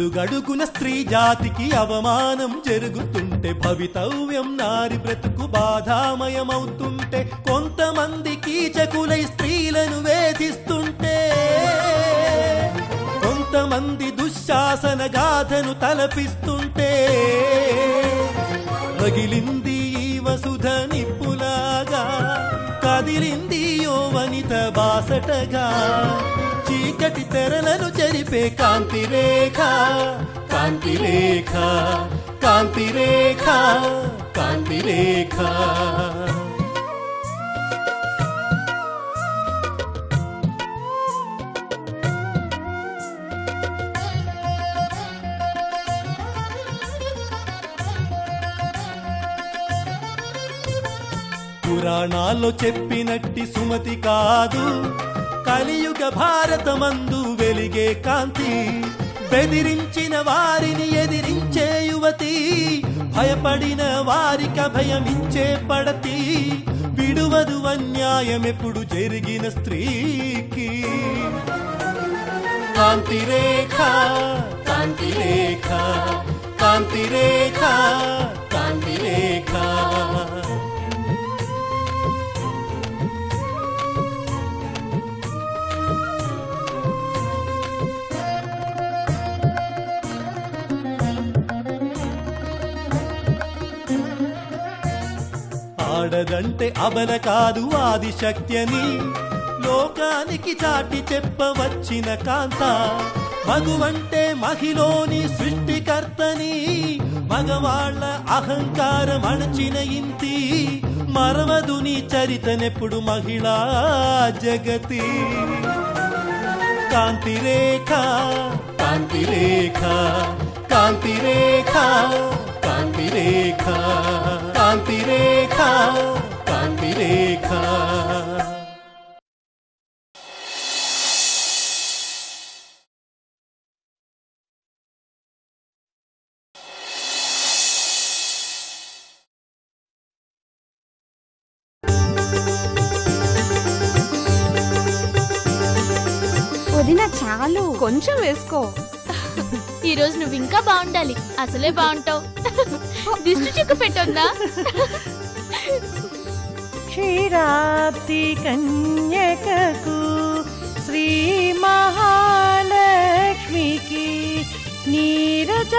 అడుగడుగున స్త్రీ జాతికి అవమానం జరుగుతుంటే భవితవ్యం నారి బ్రతుకు బాధామయమవుతుంటే కొంతమంది కీచకులై స్త్రీలను వేధిస్తుంటే కొంతమంది దుశ్శాసన గాథను తలపిస్తుంటే రగిలింది ఈ వసుధ నిప్పులాగా కదిలింది యో వనిత బాసటగా చీకటి తెరలను చెరిపే కాంతి రేఖ కాంతి రేఖ కాంతి రేఖ కాంతి రేఖ పురాణాల్లో చెప్పినట్టి సుమతి కాదు కలియుగ భారతమందు వెలిగే కాంతి. బెదిరించిన వారిని ఎదిరించే యువతి భయపడిన వారికి భయమిచ్చే పడతి. విడువదు అన్యాయమెప్పుడు జరిగిన స్త్రీకి. కాంతి రేఖ కాంతి రేఖ కాంతి రేఖ కాంతి రేఖ ఆడదంటే అబల కాదు ఆది లోకానికి చాటి చెప్పవచ్చిన కాంత. మగువంటే మహిలోని సృష్టికర్తని. మగవాళ్ళ అహంకారం అణచిన ఇంతి. మరవదుని చరితనెప్పుడు మహిళా జగతి. కాంతిరేఖ కాంతిరేఖ కాంతిరేఖ కాంతిరేఖ కాంతిరేఖ. కాంతి రేఖ వదిన చాలు. కొంచెం వేసుకో. ఈ రోజు నువ్వు ఇంకా బాగుండాలి. అసలే బాగుంటావు. దిష్టి చిక్కు పెట్టొందా క్షీరాబ్ది కన్యకకు శ్రీ మహాలక్ష్మికి నీరజాలయకును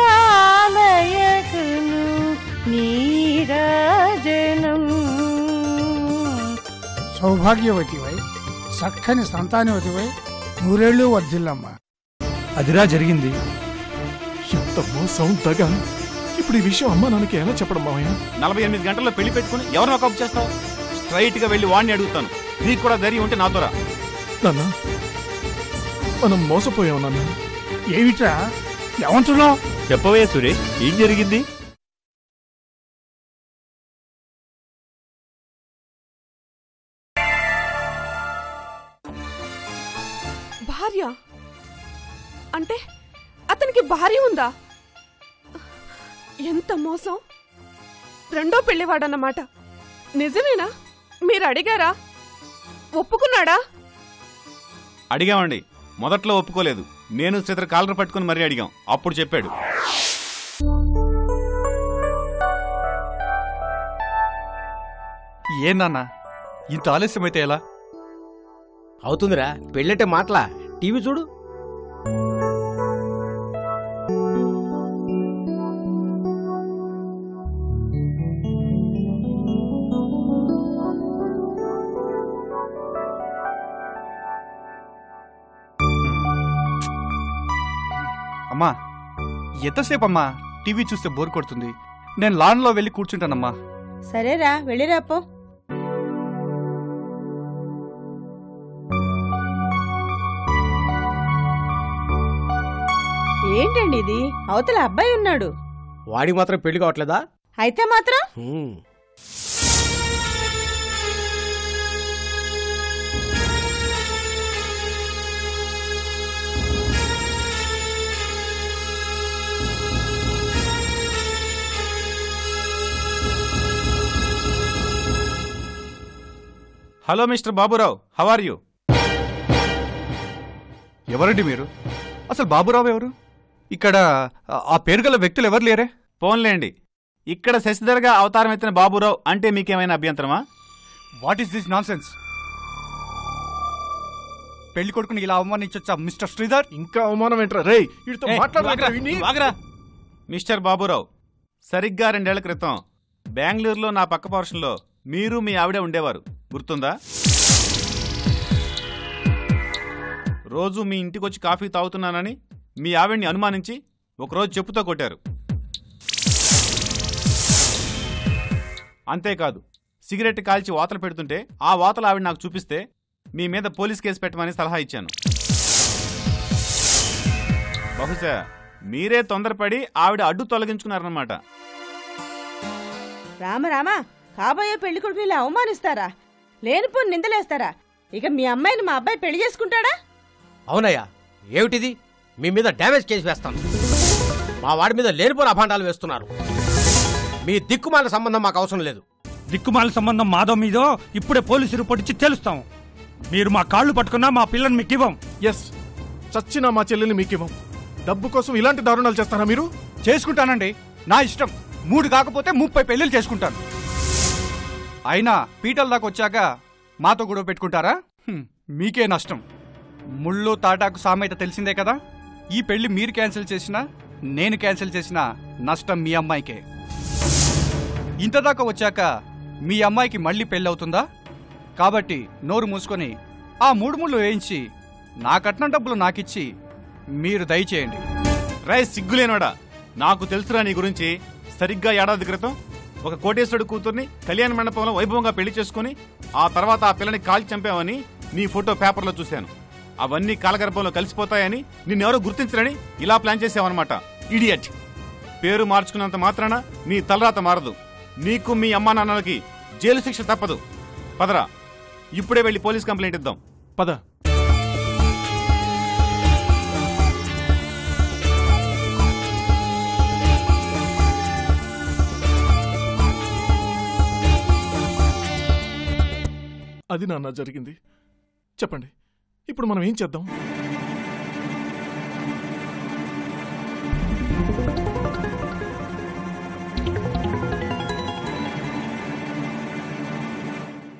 నీరాజనం. సౌభాగ్యవతివై చక్కని సంతానవతివై నూరేళ్ళు వర్ధిల్లమ్మా. అదిరా జరిగింది. ఎంత మోసం దగా ఇప్పుడు ఈ విషయం అమ్మా నాన్నకి ఎలా చెప్పడం మావయ్య? నలభై ఎనిమిది గంటల్లో పెళ్ళి పెట్టుకుని ఎవరినో కప్పు చేస్తావు? స్ట్రైట్గా వెళ్ళి వాడిని అడుగుతాను. నీకు కూడా ధైర్యం ఉంటే నాతో రా నాన్న మనం మోసపోయాం నాన్న. ఏమిట్రా? ఏమంటున్నావు? చెప్పవే సురేష్ ఏం జరిగింది? భార్య? అంటే అతనికి భార్య ఉందా? ఎంత మోసం? రెండో పెళ్ళివాడన్నమాట నిజమేనా? మీరు అడిగారా ఒప్పుకున్నాడా? అడిగామండి. మొదట్లో ఒప్పుకోలేదు. నేను చిత్ర కాలర్ పట్టుకుని మరీ అడిగాం. అప్పుడు చెప్పాడు. ఏ నాన్న? ఇంత ఆలస్యమైతే ఎలా? అవుతుందిరా. పెళ్ళంటే మాటలా. టీవీ చూడు. ఎంతసేపు అమ్మా టీవీ చూస్తే బోర్ కొడుతుంది? నేను లాన్లో వెళ్ళి కూర్చుంటానమ్మా. సరేరా వెళ్ళిరాపో ఏంటండి ఇది? అవతల అబ్బాయి ఉన్నాడు. వాడికి మాత్రం పెళ్ళి కావట్లేదా? అయితే మాత్రం? Hello mister Baburao how are you ఎవరండి మీరు? అసలు బాబురావు ఎవరు? ఇక్కడ ఆ- పేరు గల వ్యక్తులు ఎవరు లేరే? పోన్లేండి. ఇక్కడ శశిధర్గా అవతారం ఎత్తిన బాబురావు అంటే మీకేమైనా అభ్యంతరమా? What is this nonsense పెళ్ళి కొడుకుని ఇలా అవమానించొచ్చా మిస్టర్ శ్రీధర్? ఇంకా అవమానం ఏంట్రా. మిస్టర్ బాబురావు సరిగ్గా రెండేళ్ళ క్రితం బెంగళూరులో నా పక్క పోర్షన్లో మీరు మీ ఆవిడే ఉండేవారు. గుర్తుందా? రోజు మీ ఇంటికి వచ్చి కాఫీ తాగుతున్నానని మీ ఆవిడ్ని అనుమానించి ఒకరోజు చెప్పుతో కొట్టారు. అంతేకాదు సిగరెట్ కాల్చి వాతలు పెడుతుంటే ఆ వాతలు ఆవిడ నాకు చూపిస్తే మీ మీద పోలీస్ కేసు పెట్టమని సలహా ఇచ్చాను. బహుశా మీరే తొందరపడి ఆవిడ అడ్డు తొలగించుకున్నారన్నమాట. రామ రామ కాబోయే పెళ్ళి కొడుకు ఇలా అవమానిస్తారా? లేనిపోని నిందలేస్తారా? ఇక మీ అమ్మాయిని మా అబ్బాయి పెళ్ళి చేసుకుంటాడా? అవునయ్యా. ఏమిటిది? మీ మీద డ్యామేజ్ కేసు వేస్తాను. మా వాడి మీద లేనిపోని అభాండాలు వేస్తున్నారు. మీ దిక్కుమాల సంబంధం మాకు అవసరం లేదు. దిక్కుమాల సంబంధం మాదో మీదో ఇప్పుడే పోలీసు రిపోర్ట్ ఇచ్చి తెలుస్తాం. మీరు మా కాళ్ళు పట్టుకున్నా మా పిల్లని మీకు ఇవ్వం ఎస్ చచ్చిన మా చెల్లెల్ని మీకివ్వం. డబ్బు కోసం ఇలాంటి దారుణాలు చేస్తారా మీరు? చేసుకుంటానండి. నా ఇష్టం. మూడు కాకపోతే ముప్పై పెళ్ళిళ్ళు చేసుకుంటాను. అయినా పీటల దాకా వచ్చాక మాతో గొడవ పెట్టుకుంటారా? మీకే నష్టం. ముళ్ళు తాటాకు సామెత తెలిసిందే కదా? ఈ పెళ్ళి మీరు క్యాన్సిల్ చేసినా నేను క్యాన్సిల్ చేసినా నష్టం మీ అమ్మాయికే. ఇంత దాకా వచ్చాక మీ అమ్మాయికి మళ్ళీ పెళ్ళి అవుతుందా? కాబట్టి నోరు మూసుకొని ఆ మూడు ముళ్ళు వేయించి నా కట్నం డబ్బులు నాకిచ్చి మీరు దయచేయండి. రై సిగ్గులేనోడా? నాకు తెలుసురా నీ గురించి. సరిగ్గా ఏడాది క్రితం ఒక కోటేశ్వరుడు కూతుర్ని కళ్యాణ మండపంలో వైభవంగా పెళ్ళి చేసుకుని ఆ తర్వాత ఆ పిల్లని కాల్చి చంపావని నీ ఫోటో పేపర్లో చూశాను. అవన్నీ కాలగర్భంలో కలిసిపోతాయని నిన్నెవరో గుర్తించరని ఇలా ప్లాన్ చేసావన్నమాట. ఇడియట్. పేరు మార్చుకున్నంత మాత్రాన నీ తలరాత మారదు. నీకు మీ అమ్మా నాన్నలకి జైలు శిక్ష తప్పదు. పదరా. ఇప్పుడే వెళ్ళి పోలీస్ కంప్లైంట్ ఇద్దాం. పద. అది నాన్న జరిగింది. చెప్పండి ఇప్పుడు మనం ఏం చేద్దాం?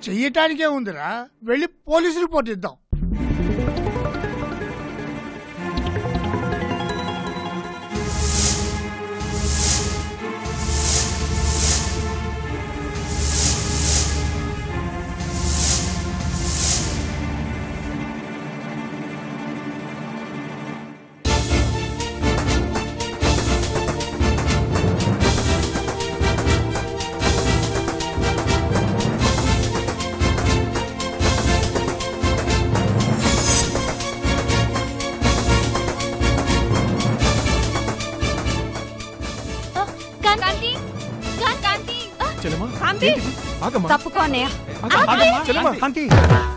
చెయ్యటానికే ఉందిరా. వెళ్ళి పోలీసు రిపోర్ట్ ఇద్దాం. कौन है आप, आप,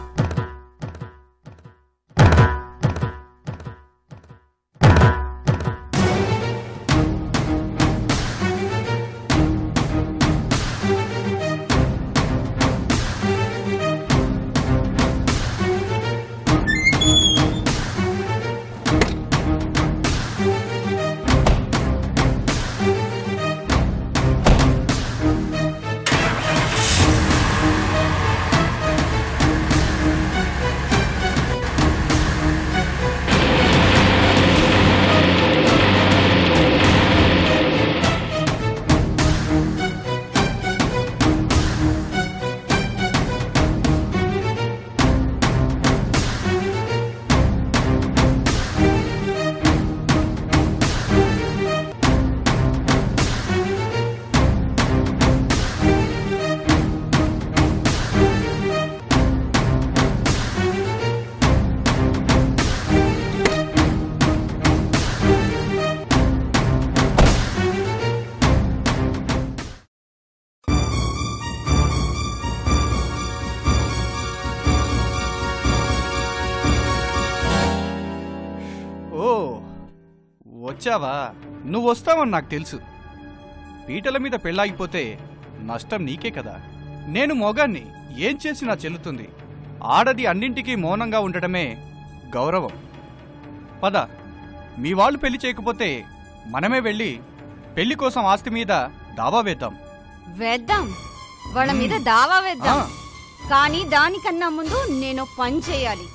వచ్చావా? నువ్వు వస్తావని నాకు తెలుసు. పీటల మీద పెళ్ళాగిపోతే నష్టం నీకే కదా. నేను మొగాన్ని ఏం చేసినా చెల్లుతుంది. ఆడది అన్నింటికీ మౌనంగా ఉండటమే గౌరవం. పద మీ వాళ్ళు పెళ్ళి చేయకపోతే మనమే వెళ్ళి పెళ్ళి కోసం ఆస్తి మీద దావా వేద్దాం. వేద్దాం? వాళ్ళ మీద దావా వేద్దాం. కానీ దానికన్నా ముందు నేను పని చేయాలి.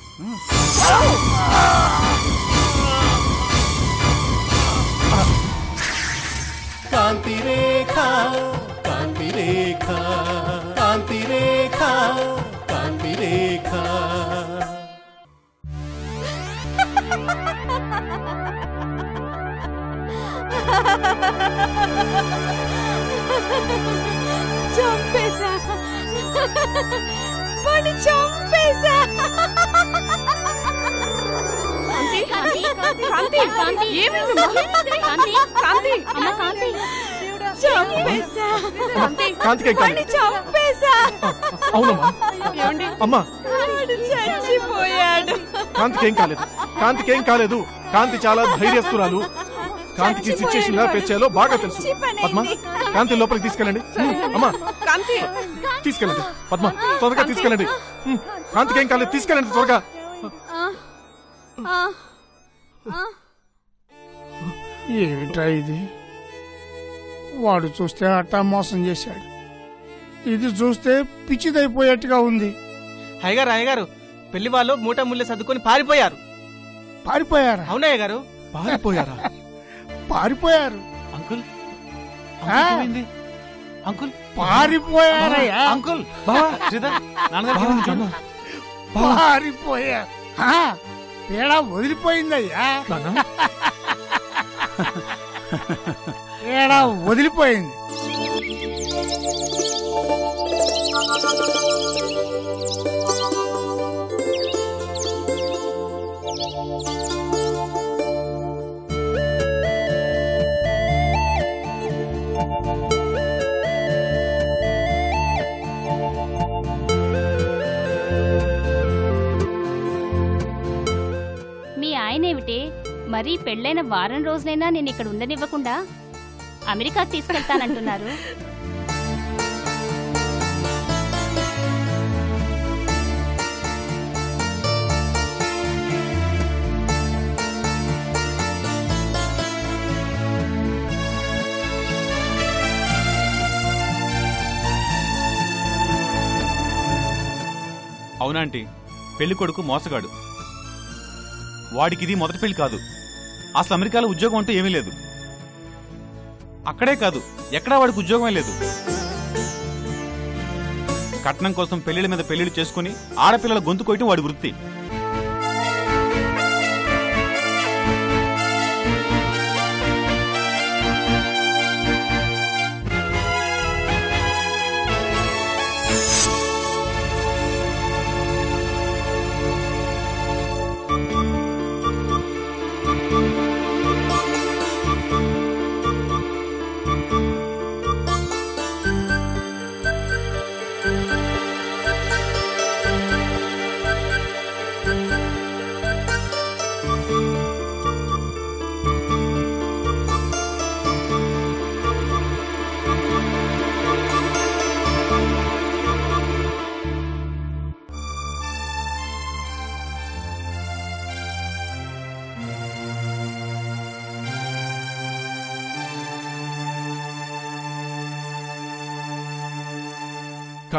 కాంతి రేఖ కాంతి రేఖ కాంతి. రేఖ కాంతి. రేఖ చంపేశా వాడిని చంపేశా కాంతి కాంతి. కాంతికేం అవునమ్మా. అమ్మా. చచ్చిపోయాడు. కాంతికేం కాలేదు. కాంతికేం కాలేదు. కాంతి చాలా ధైర్యస్తురాలు. కాంతికి సిచ్యుయేషన్ ఎలా ఫేస్ చేయాలో బాగా తెలుసు. పద్మ కాంతి లోపలికి తీసుకెళ్ళండి. అమ్మా. కాంతి. తీసుకెళ్ళండి. పద్మ త్వరగా తీసుకెళ్ళండి. కాంతికేం కాలేదు. తీసుకెళ్ళండి త్వరగా. ఆ, ఆ. ఏమిటా ఇది? వాడు చూస్తే అట్టా మోసం చేశాడు. ఇది చూస్తే పిచ్చిదైపోయేట్టుగా ఉంది. అయ్యగారు అయ్యగారు పెళ్ళి వాళ్ళు మూట ముళ్ళ సర్దుకొని పారిపోయారు. పారిపోయారా? అవునయ్య గారు పారిపోయారా? పారిపోయారు. అంకుల్? ఏమైంది? అంకుల్ పారిపోయారయ్యా అంకుల్ తేడా వదిలిపోయిందయ్యా. ఏడా వదిలిపోయింది. మీ ఆయనేమిటే? మరీ పెళ్ళైన వారం రోజులైనా నేను ఇక్కడ ఉండనివ్వకుండా అమెరికా తీసుకెళ్తానంటున్నారు. అవునాంటీ పెళ్ళి కొడుకు మోసగాడు. వాడికి ఇది మొదటి పెళ్ళి కాదు. అసలు అమెరికాలో ఉద్యోగం అంటూ ఏమీ లేదు. అక్కడే కాదు ఎక్కడా వాడికి ఉద్యోగమే లేదు. కట్నం కోసం పెళ్ళిళ్ళ మీద పెళ్ళిళ్ళు చేసుకుని ఆడపిల్లల గొంతు కొయ్యటం వాడి వృత్తి.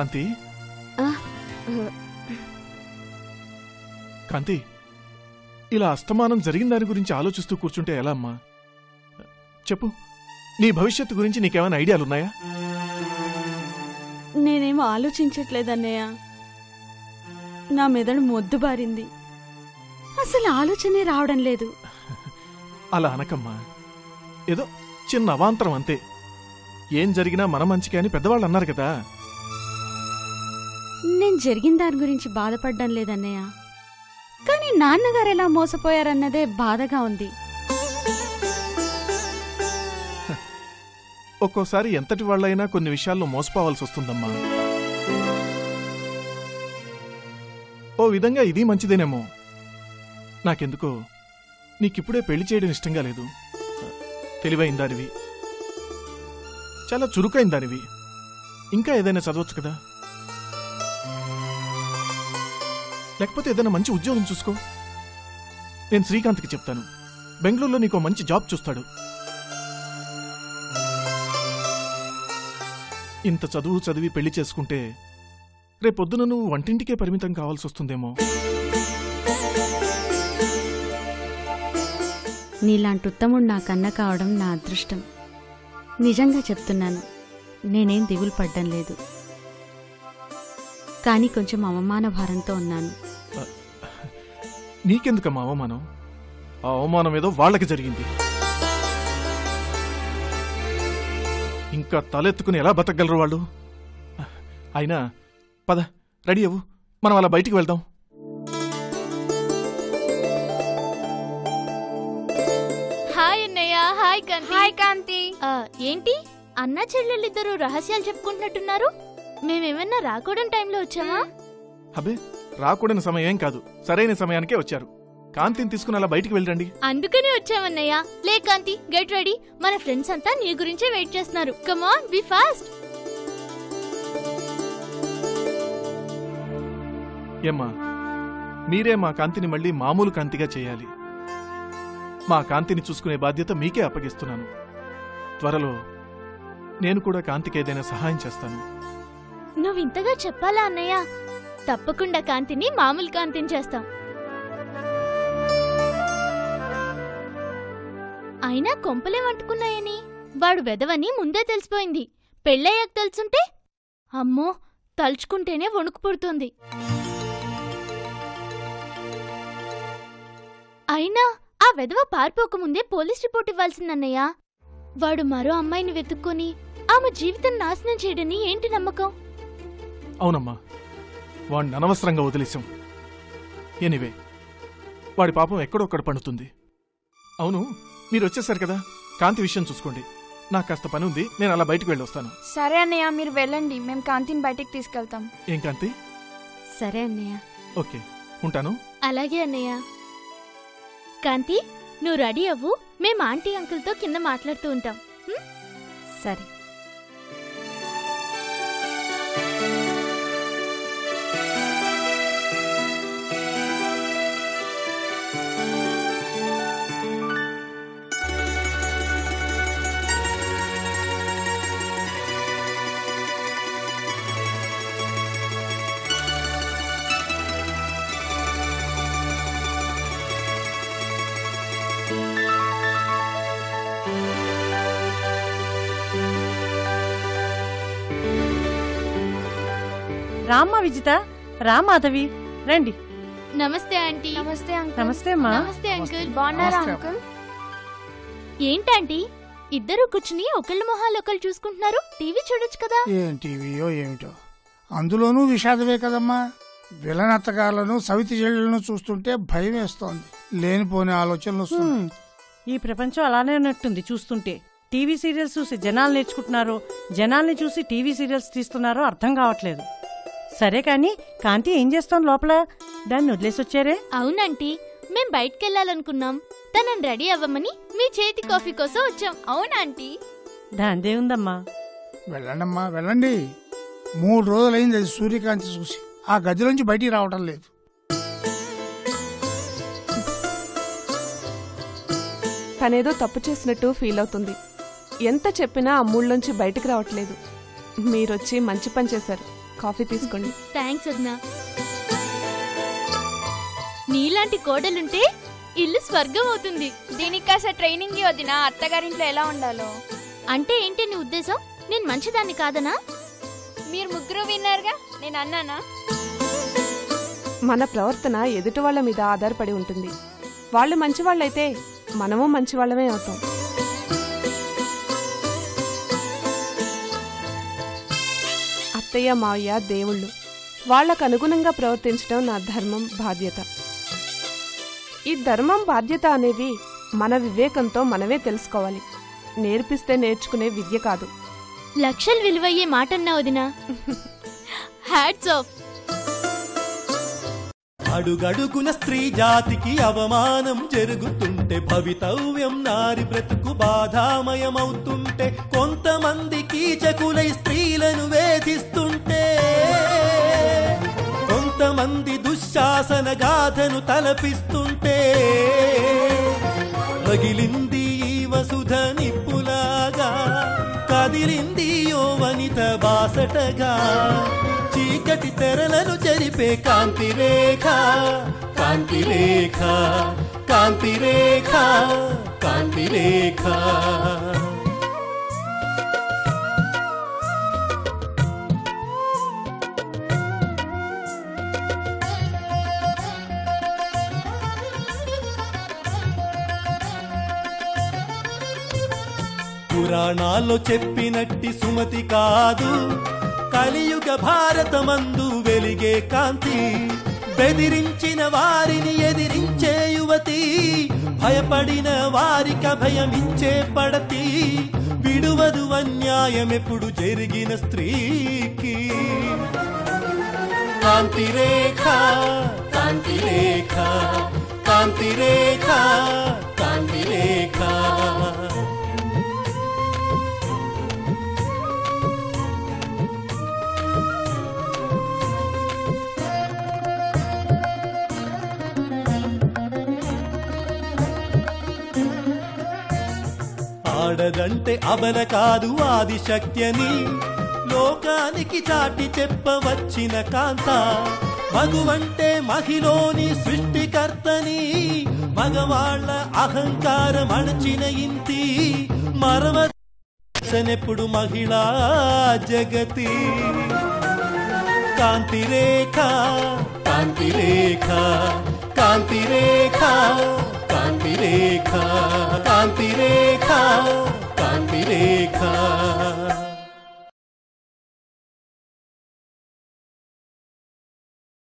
కాంతి? కాంతి ఇలా అస్తమానం జరిగిన దాని గురించి ఆలోచిస్తూ కూర్చుంటే ఎలా అమ్మా? చెప్పు నీ భవిష్యత్తు గురించి నీకేమైనా ఐడియాలున్నాయా? నేనేం ఆలోచించట్లేదన్నయ్య. నా మెదడు మొద్దుబారింది అసలు ఆలోచనే రావడం లేదు. అలా అనకమ్మా. ఏదో చిన్న అవాంతరం అంతే. ఏం జరిగినా మన మంచికే అని పెద్దవాళ్ళు అన్నారు కదా. నేను జరిగిన దాని గురించి బాధపడడం లేదన్నయ్య? కానీ నాన్నగారు ఎలా మోసపోయారన్నదే బాధగా ఉంది. ఒక్కోసారి ఎంతటి వాళ్ళైనా కొన్ని విషయాల్లో మోసపోవాల్సి వస్తుందమ్మా. ఓ విధంగా ఇది మంచిదేనేమో. నాకెందుకో నీకిప్పుడే పెళ్ళి చేయడం ఇష్టంగా లేదు. తెలివైన దానివి చాలా చురుకైన దానివి ఇంకా ఏదైనా చదవచ్చు కదా? లేకపోతే ఏదైనా మంచి ఉద్యోగం చూసుకో. నేను శ్రీకాంత్కి చెప్తాను. బెంగళూరులో నీకు మంచి జాబ్ చూస్తాడు. ఇంత చదువు చదివి పెళ్ళి చేసుకుంటే రేపొద్దున నువ్వు వంటింటికే పరిమితం కావాల్సి వస్తుందేమో నీలాంటి ఉత్తముడు నా కన్న కావడం నా అదృష్టం. నిజంగా చెప్తున్నాను నేనేం దిగులు పడ్డం లేదు. కానీ కొంచెం అవమాన భారంతో ఉన్నాను. నీకెందుకమ్మా అవమానం? ఆ అవమానం ఏదో వాళ్ళకి జరిగింది. ఇంకా తలెత్తుకుని ఎలా బతకగలరు వాళ్ళు? అయినా పద రెడీ అవ్వు. మనం అలా బయటికి వెళ్దాం. హాయ్ అన్నయ్య హాయ్ కాంతి. హాయ్ కాంతి. ఏంటి? అన్న చెల్లెళ్ళిద్దరూ రహస్యాలు చెప్పుకుంటున్నట్టున్నారు? మేమేమన్నా రాకూడని టైంలో వచ్చామా? అబే రాకూడని సమయం ఏం కాదు. సరైన సమయానికే వచ్చారు. కాంతిని తీసుకుని అలా బయటికి వెళ్ళండి అందుకని వచ్చామన్నయ్య. లే కాంతి గెట్ రెడీ. మన ఫ్రెండ్స్ అంతా నీ గురించే వెయిట్ చేస్తున్నారు. కమాన్ బి ఫాస్ట్ ఏమ్మా మీరే మా కాంతిని మళ్ళీ మామూలు కాంతిగా చేయాలి. మా కాంతిని చూసుకునే బాధ్యత మీకే అప్పగిస్తున్నాను. త్వరలో నేను కూడా కాంతికి ఏదైనా సహాయం చేస్తాను. నువ్వు ఇంతగా చెప్పాలా అన్నయ్య? తప్పకుండా కాంతిని మామూలు కాంతిని చేస్తాం. అయినా కొంపలేమంటుకున్నాయని వాడు వెదవని ముందే తెలిసిపోయింది. పెళ్ళయ్యాక తెలుసుంటే అమ్మో తలుచుకుంటేనే వణుకు పుడుతుంది. అయినా ఆ వెధవ పారిపోకముందే పోలీస్ రిపోర్ట్ ఇవ్వాల్సిందన్నయ్య. వాడు మరో అమ్మాయిని వెతుక్కొని ఆమె జీవితం నాశనం చేయడని ఏంటి నమ్మకం? అవునమ్మా. వాడిని అనవసరంగా వదిలేశాం. ఎనివే వాడి పాపం ఎక్కడొక్కడ పండుతుంది. అవును మీరు వచ్చేసారు కదా? కాంతి విషయం చూసుకోండి. నాకు కాస్త పని ఉంది నేను అలా బయటికి వెళ్ళొస్తాను. సరే అన్నయ్య మీరు వెళ్ళండి. మేము కాంతిని బయటికి తీసుకెళ్తాం. ఏం కాంతి? సరే అన్నయ్య. ఓకే ఉంటాను. అలాగే అన్నయ్య. కాంతి నువ్వు రెడీ అవ్వు. మేము ఆంటీ అంకుల్తో కింద మాట్లాడుతూ ఉంటాం? సరే. రామ్మా విజిత. రా మాధవి. రండి. నమస్తే ఆంటీ. నమస్తే అంకుల్. నమస్తే అమ్మా. నమస్తే అంకుల్. బాగున్నారా. అంకుల్? ఏంటంటీ? ఇద్దరు కూర్చుని ఒకళ్ళ మొహాలు ఒకళ్ళు చూసుకుంటున్నారు. టీవీ చూడొచ్చు కదా? ఏం టీవీయో ఏమిటో? అందులోనూ విషాదమే కదమ్మా. విలన్ అత్తగారులను సవితి చెల్లెలను చూస్తుంటే భయం వేస్తోంది. లేనిపోని ఆలోచనలు వస్తుంది. ఈ ప్రపంచం అలానే ఉన్నట్టుంది చూస్తుంటే. టీవీ సీరియల్స్ చూసి జనాలు నేర్చుకుంటున్నారో జనాల్ని చూసి టీవీ సీరియల్స్ తీస్తున్నారో అర్థం కావట్లేదు. సరే కానీ కాంతి ఏం చేస్తాం లోపల? దాన్ని వదిలేసి వచ్చారే అవునంటీ. మేం బయటికెళ్ళాలనుకున్నాం. తనని రెడీ అవ్వమని మీ చేతి కాఫీ కోసం వచ్చాం. అవునా ఆంటీ? దాందే ఉందమ్మా. వెళ్ళండమ్మా వెళ్ళండి. మూడు రోజులైంది అది సూర్యకాంతి చూసి. ఆ గదిలోంచి బయటికి రావటం లేదు. తనేదో తప్పు చేసినట్టు ఫీల్ అవుతుంది. ఎంత చెప్పినా అమ్ముళ్ళలోంచి బయటకు రావట్లేదు. మీరొచ్చి మంచి పని చేశారు. కాఫీ తీసుకోండి. థ్యాంక్స్ వదినా నీలాంటి కోడలుంటే ఇల్లు స్వర్గం అవుతుంది. దీనికి కాస్త ట్రైనింగ్ వదిన అత్తగారింట్లో ఎలా ఉండాలో. అంటే ఏంటి నీ ఉద్దేశం? నేను మంచిదాన్ని కాదనా? మీరు ముగ్గురు విన్నారుగా? నేను అన్నానా? మన ప్రవర్తన ఎదుటి వాళ్ళ మీద ఆధారపడి ఉంటుంది. వాళ్ళు మంచివాళ్ళైతే మనము మంచివాళ్ళమే అవుతాం. అత్తయ్య మావయ్య దేవుళ్ళు. వాళ్ళకు అనుగుణంగా ప్రవర్తించడం నా ధర్మం బాధ్యత. ఈ ధర్మం బాధ్యత అనేవి మన వివేకంతో మనమే తెలుసుకోవాలి. నేర్పిస్తే నేర్చుకునే విద్య కాదు. లక్షలు విలువయ్యే మాట అన్నా వదినా. హ్యాట్స్ ఆఫ్ అడుగడుగున స్త్రీ జాతికి అవమానం జరుగుతుంటే భవితవ్యం నారి బ్రతుకు బాధామయమవుతుంటే కొంతమంది కీచకులై స్త్రీలను వేధిస్తుంటే శాసన గాథను తలపిస్తుంటే పగిలింది వసుధ నిప్పులాగా కదిలింది యో వనిత బాసటగా చీకటి తెరలను చెరిపే కాంతి రేఖ కాంతి రేఖ పురాణాల్లో చెప్పినట్టి సుమతి కాదు. కలియుగ భారతమందు వెలిగే కాంతి. బెదిరించిన వారిని ఎదిరించే యువతి. భయపడిన వారిక భయమించే పడతి. విడువదు అన్యాయమెప్పుడు జరిగిన స్త్రీకి. కాంతి రేఖ కాంతి రేఖ కాంతి రేఖ కాంతి రేఖ ఆడదంటే అబల కాదు ఆది శక్త్యని లోకానికి చాటి చెప్పవచ్చిన కాంత. మగువంటే మహిలోని సృష్టికర్తని. మగవాళ్ళ అహంకారం అణచిన ఇంతి మరవసనెప్పుడు మహిళా జగతి. కాంతిరేఖ కాంతిరేఖ కాంతిరేఖ. कांति रेखा कांति रेखा कांति रेखा।